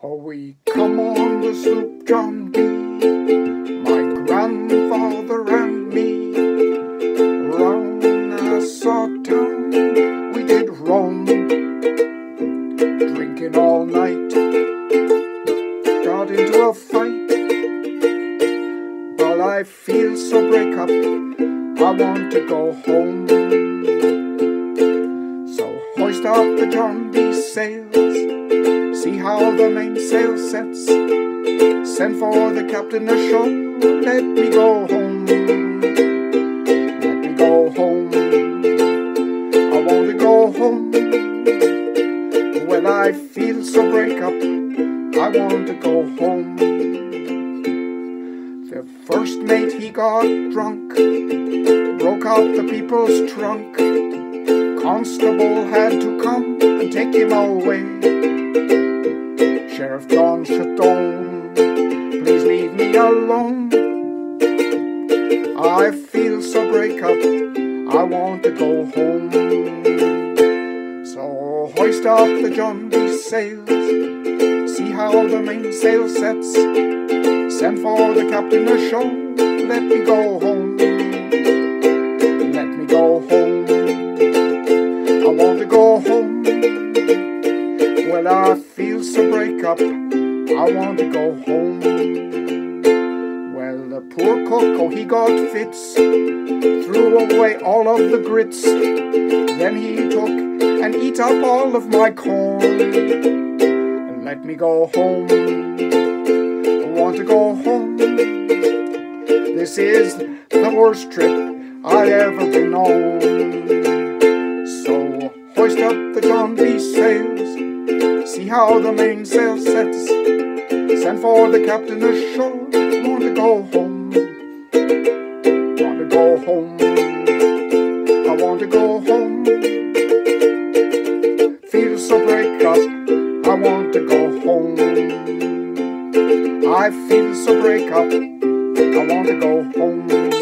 Oh, we come on the sloop John B. My grandfather and me. Round Nassau town we did roam. Drinking all night. Got into a fight. Well, I feel so break up. I want to go home. So hoist up the John B sails See how the mainsail sets. Send for the captain ashore. Let me go home. Let me go home. I want to go home. When I feel so break up, I want to go home. The first mate he got drunk, broke out the people's trunk. Constable had to come take him away. Sheriff John Chaton, please leave me alone. I feel so break up, I want to go home. So hoist up the John B sails, see how the mainsail sets. Send for the captain ashore, let me go home. I feel so break up, I want to go home. Well, the poor cook, oh, he got fits, threw away all of the grits. Then he took and eat up all of my corn. And let me go home. I want to go home. This is the worst trip I ever been on. So hoist up the John B sails. How the mainsail sets. Send for the captain ashore. Want to go home. Want to go home. I want to go home. Feel so break up. I want to go home. I feel so break up. I want to go home.